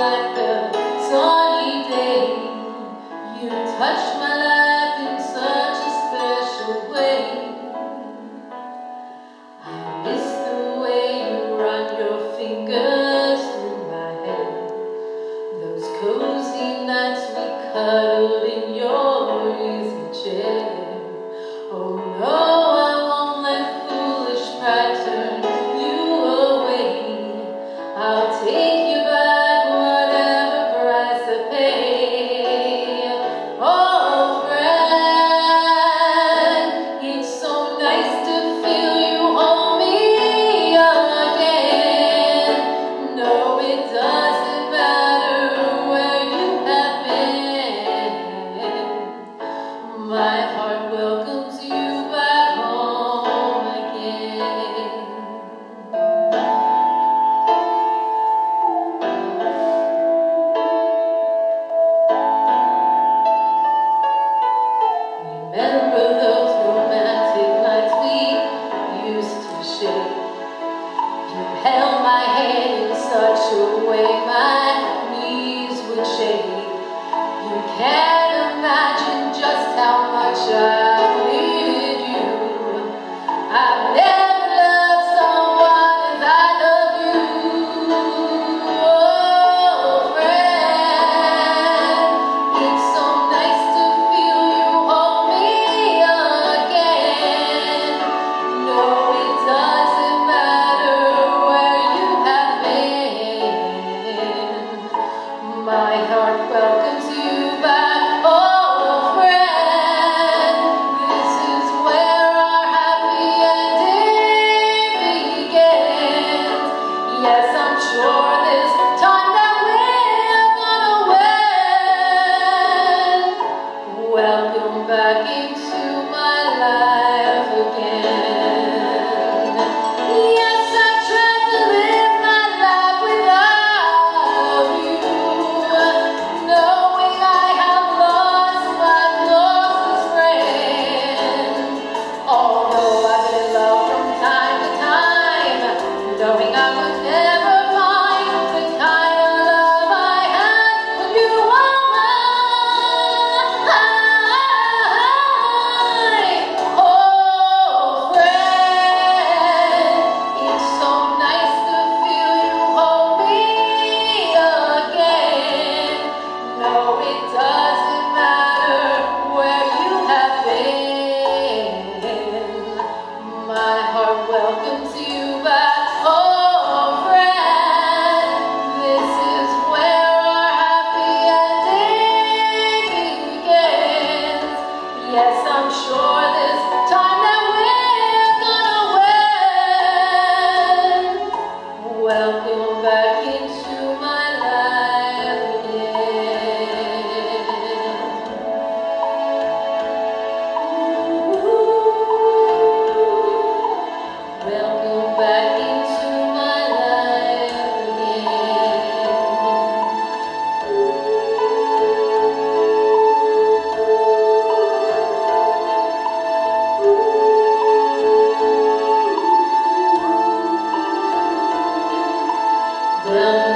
like a sunny day. You touched my life in such a special way. I miss the way you run your fingers through my hair. Those cozy nights we cuddled in your easy chair. Oh no. Yes, I'm sure. love.